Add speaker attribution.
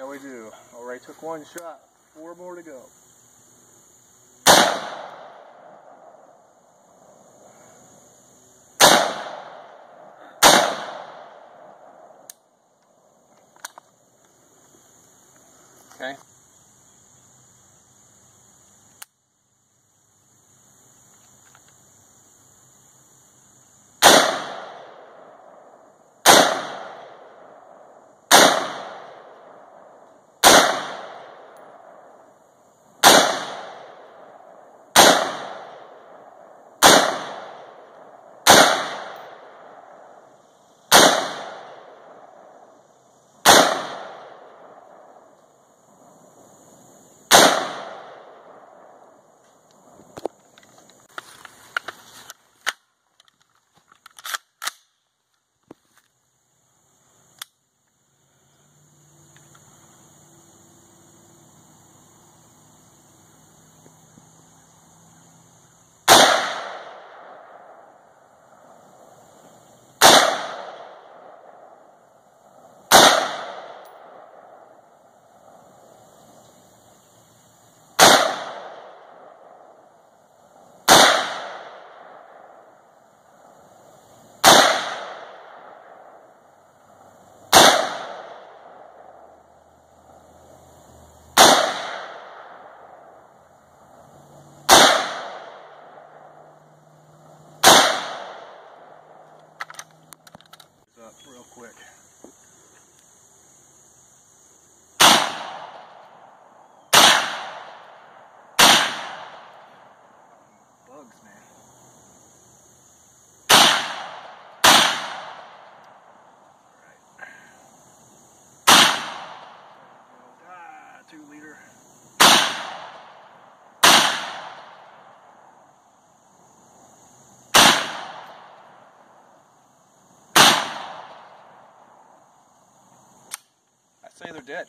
Speaker 1: Yeah, we do. Already took one shot. Four more to go. Okay. Real quick. They're dead.